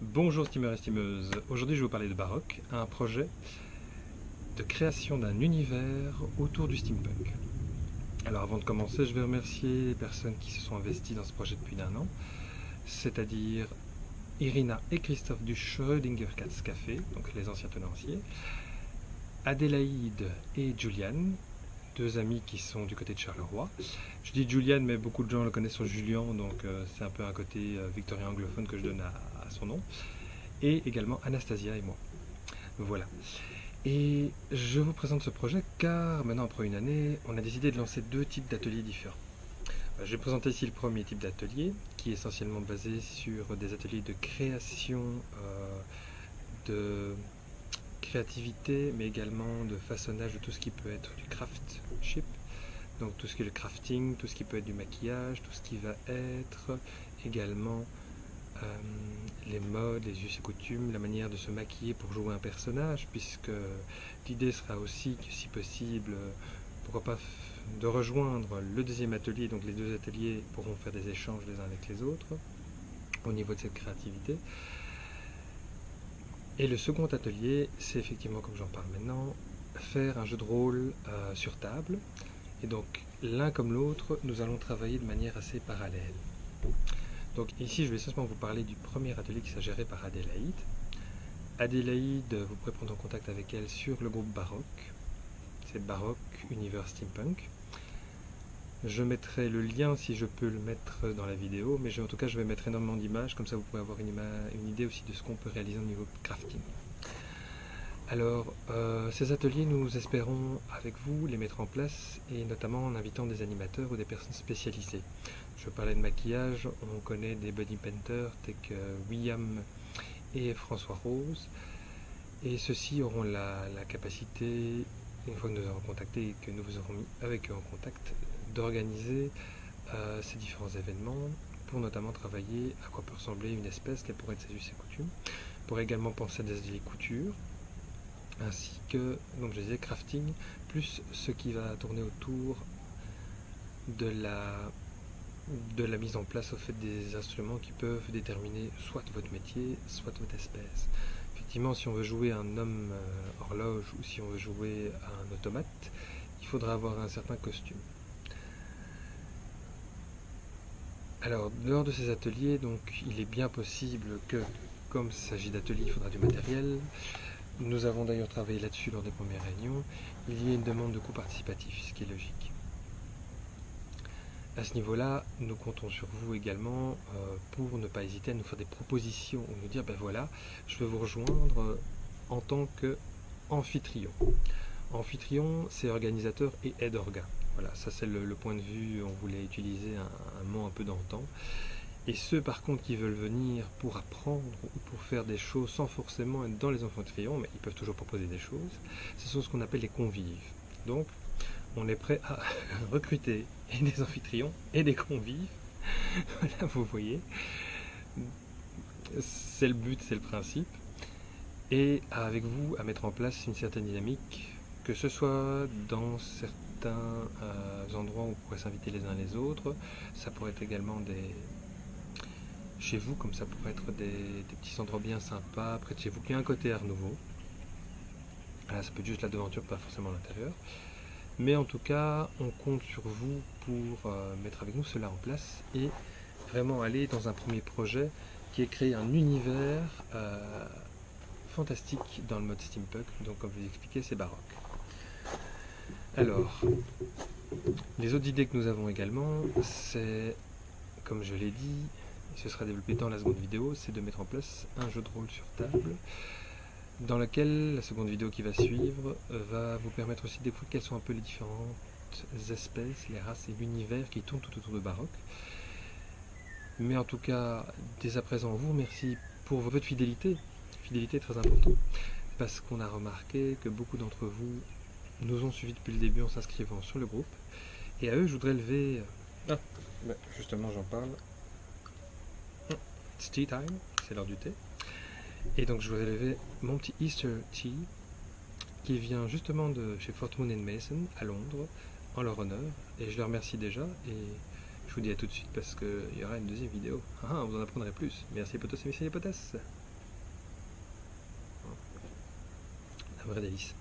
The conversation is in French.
Bonjour steamers et steameuses, aujourd'hui je vais vous parler de Baroque, un projet de création d'un univers autour du steampunk. Alors avant de commencer, je vais remercier les personnes qui se sont investies dans ce projet depuis un an, c'est-à-dire Irina et Christophe du Schrödinger Cats Café, donc les anciens tenanciers, Adélaïde et Juliane, deux amis qui sont du côté de Charleroi. Je dis Juliane, mais beaucoup de gens le connaissent sur Julian, donc euh, c'est un peu un côté euh, victorien anglophone que je donne à, son nom. Et également Anastasia et moi. Voilà. Et je vous présente ce projet car maintenant, après une année, on a décidé de lancer deux types d'ateliers différents. Euh, je vais présenter ici le premier type d'atelier, qui est essentiellement basé sur des ateliers de création de créativité, mais également de façonnage de tout ce qui peut être du craftship, donc tout ce qui est le crafting, tout ce qui peut être du maquillage, tout ce qui va être également euh, les modes, les us et coutumes, la manière de se maquiller pour jouer un personnage, puisque l'idée sera aussi que si possible, pourquoi pas de rejoindre le deuxième atelier, donc les deux ateliers pourront faire des échanges les uns avec les autres au niveau de cette créativité. Et le second atelier, c'est effectivement, comme j'en parle maintenant, faire un jeu de rôle euh, sur table. Et donc, l'un comme l'autre, nous allons travailler de manière assez parallèle. Donc ici, je vais essentiellement vous parler du premier atelier qui s'agirait par Adélaïde. Adélaïde, vous pourrez prendre en contact avec elle sur le groupe Baroque. C'est Baroque Univers Steampunk. Je mettrai le lien si je peux le mettre dans la vidéo, mais en tout cas je vais mettre énormément d'images, comme ça vous pouvez avoir une, une idée aussi de ce qu'on peut réaliser au niveau crafting. Alors, euh, ces ateliers, nous espérons avec vous les mettre en place et notamment en invitant des animateurs ou des personnes spécialisées. Je parlais de maquillage, on connaît des body painters tels que William et François Rose et ceux-ci auront la, la capacité, une fois que nous aurons contacté et que nous vous aurons mis avec eux en contact, d'organiser euh, ces différents événements pour notamment travailler à quoi peut ressembler une espèce, quelles pourraient être ses us et coutumes, pour également penser à des ateliers couture, ainsi que, donc je disais, crafting, plus ce qui va tourner autour de la, de la mise en place au fait des instruments qui peuvent déterminer soit votre métier, soit votre espèce. Effectivement, si on veut jouer un homme euh, horloge ou si on veut jouer un automate, il faudra avoir un certain costume. Alors, lors de ces ateliers, donc, il est bien possible que, comme il s'agit d'ateliers, il faudra du matériel. Nous avons d'ailleurs travaillé là-dessus lors des premières réunions. Il y a une demande de coût participatif, ce qui est logique. À ce niveau-là, nous comptons sur vous également euh, pour ne pas hésiter à nous faire des propositions ou nous dire ben voilà, je vais vous rejoindre en tant qu'amphitryon. Amphitryon, c'est organisateur et aide orga. Voilà, ça c'est le, point de vue, on voulait utiliser un, mot un peu d'antan. Et ceux par contre qui veulent venir pour apprendre ou pour faire des choses sans forcément être dans les amphitrions, mais ils peuvent toujours proposer des choses, ce sont ce qu'on appelle les convives. Donc on est prêt à recruter des amphitrions et des convives. voilà, vous voyez. C'est le but, c'est le principe. Et avec vous à mettre en place une certaine dynamique, que ce soit dans certains euh, endroits où on pourrait s'inviter les uns les autres. Ça pourrait être également des chez vous, comme ça pourrait être des, petits endroits bien sympas près de chez vous, qui a un côté art nouveau. Ça peut être juste la devanture, pas forcément l'intérieur. Mais en tout cas, on compte sur vous pour euh, mettre avec nous cela en place et vraiment aller dans un premier projet qui est créer un univers euh, fantastique dans le mode steampunk. Donc, comme je vous expliqué, c'est baroque. Alors, les autres idées que nous avons également, c'est, comme je l'ai dit, ce sera développé dans la seconde vidéo, c'est de mettre en place un jeu de rôle sur table, dans lequel la seconde vidéo qui va suivre va vous permettre aussi de découvrir quelles sont un peu les différentes espèces, les races et l'univers qui tournent tout autour de Baroque. Mais en tout cas, dès à présent, vous remercie pour votre fidélité. Fidélité très importante, parce qu'on a remarqué que beaucoup d'entre vous nous ont suivis depuis le début en s'inscrivant sur le groupe. Et à eux, je voudrais lever. Euh, ah, bah justement, j'en parle. It's tea time, c'est l'heure du thé. Et donc, je voudrais lever mon petit Easter Tea qui vient justement de chez Fort Moon Mason à Londres en leur honneur. Et je leur remercie déjà. Et je vous dis à tout de suite parce qu'il y aura une deuxième vidéo. Ah, ah, vous en apprendrez plus. Merci Potos et Messieurs les Davis.